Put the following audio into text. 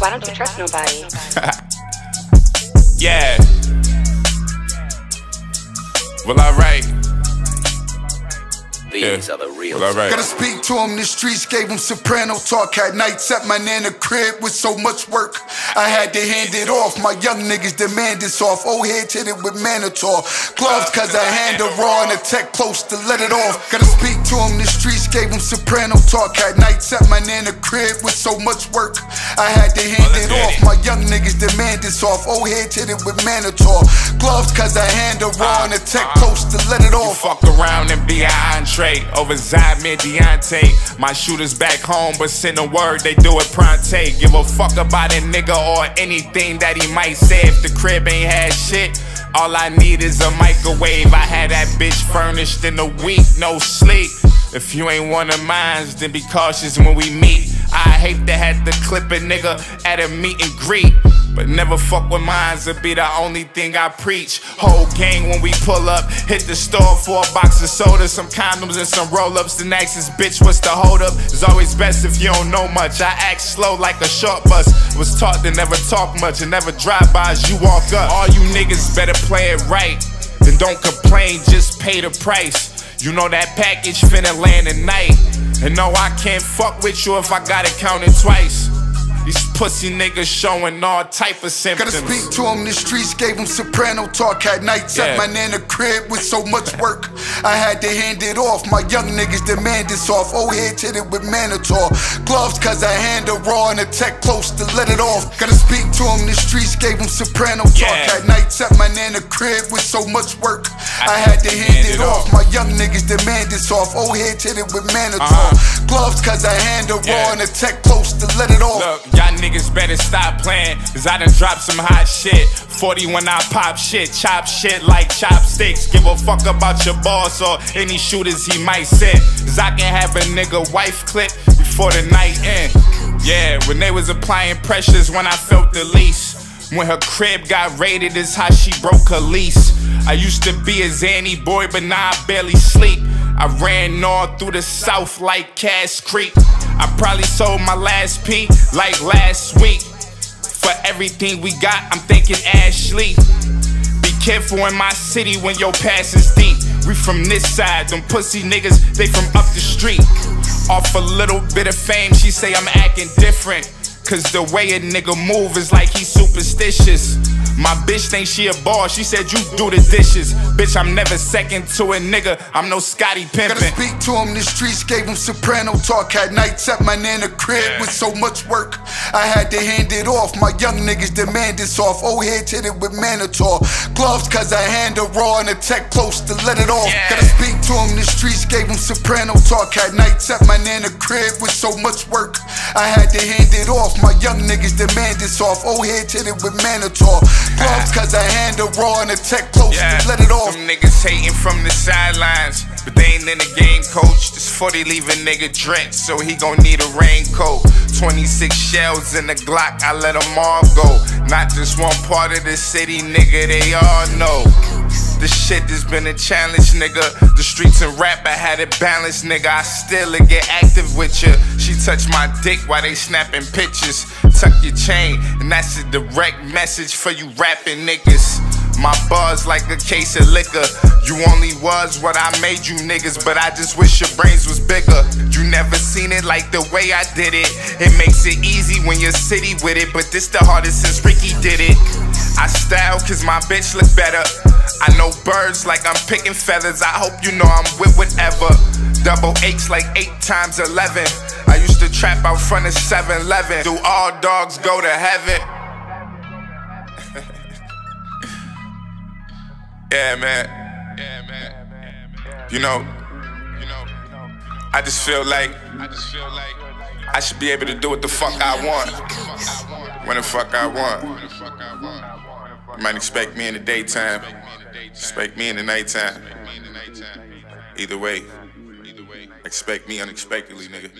Like, why don't you trust nobody? yeah. Well, alright. These yeah. are the real. Well, right. Gotta speak to him. The streets gave him soprano talk. Had nights at my nana crib with so much work. I had to hand it off. My young niggas demand this off. Old head hit it with Manitor. Gloves cause I hand the raw and the tech close to let it off. Gotta speak to him. The streets gave him soprano talk. Had nights at my nana crib with so much work. I had to hand it off. My young niggas demand this off. Old head hit it with Manitor. Gloves cause I hand the raw uh, and the tech uh, close to let it off. You fuck around and be an Over Zyme Deontay. My shooters back home, but send a word, they do it pronte. Give a fuck about a nigga or anything that he might say. If the crib ain't had shit, all I need is a microwave. I had that bitch furnished in a week, no sleep. If you ain't one of mine, then be cautious when we meet. I hate to have to clip a nigga at a meet and greet. But never fuck with mines, it be the only thing I preach. Whole gang when we pull up, hit the store for a box of soda, some condoms and some roll ups. The next is bitch, what's the hold up? It's always best if you don't know much. I act slow like a short bus. Was taught to never talk much and never drive by as you walk up. All you niggas better play it right. Then don't complain, just pay the price. You know that package finna land tonight. And no, I can't fuck with you if I gotta count it twice. These pussy niggas showing all type of symptoms. Gotta speak to him, the streets gave him soprano talk. Had nights yeah. at my nana crib with so much work. I had to hand it off. My young niggas demand this off. Old heads hit it with Manitor. Gloves cause I hand the raw and the tech close to let it off. Gotta speak to him, the streets gave him soprano talk. Yeah. Had nights at my nana crib with so much work. I, I had to hand, hand it, it off. off. My young niggas demand this off. Old heads hit it with Manitor. Uh -huh. Gloves cause I hand the raw yeah. and the tech close to let it off. Look, Y'all niggas better stop playing, cause I done dropped some hot shit. 40 when I pop shit, chop shit like chopsticks. Give a fuck about your boss or any shooters he might send. Cause I can have a nigga wife clip before the night end. Yeah, when they was applying pressures when I felt the least. When her crib got raided is how she broke her lease. I used to be a zany boy, but now I barely sleep. I ran all through the south like Cass Creek. I probably sold my last P like last week. For everything we got, I'm thinking Ashley. Be careful in my city when your past is deep. We from this side, them pussy niggas, they from up the street. Off a little bit of fame, she say I'm acting different. Cause the way a nigga move is like he superstitious. My bitch think she a boss, she said you do the dishes. Bitch, I'm never second to a nigga, I'm no Scottie Pippen. Gotta speak to him, the streets gave him soprano talk. Had nights at my nana crib with so much work. I had to hand it off, my young niggas demand this off. Old heads hit it with Manitor. Gloves cause I hand the raw and the tech close to let it off. Gotta speak to him, the streets gave him soprano talk. Had nights at my nana crib with so much work. I had to hand it off, my young niggas demand this off. Old heads hit it with Manitor. Gloves cause I hand the raw and the tech close yeah. let it off. Some niggas hating from the sidelines, but they ain't in the game, coach. This 40 leave a nigga drenched, so he gon' need a raincoat. 26 shells in the Glock, I let them all go. Not just one part of the city, nigga, they all know. This shit has been a challenge, nigga. The streets and rap, I had it balanced, nigga. I still get active with ya. She touched my dick while they snapping pictures. Tuck your chain, and that's a direct message for you rapping niggas. My buzz like a case of liquor. You only was what I made you niggas, but I just wish your brains was bigger. You never seen it like the way I did it. It makes it easy when you're city with it, but this the hardest since Ricky did it. I style cause my bitch look better. I know birds like I'm picking feathers. I hope you know I'm with whatever. Double H like 8 times 11. I used to trap out front of 7 Eleven. Do all dogs go to heaven? yeah, man. Yeah, man. You know, you know, I just feel like I just feel like I should be able to do what the fuck I want. When the fuck I want. You might expect me in the daytime. Expect me in the nighttime. Either way, expect me unexpectedly, nigga.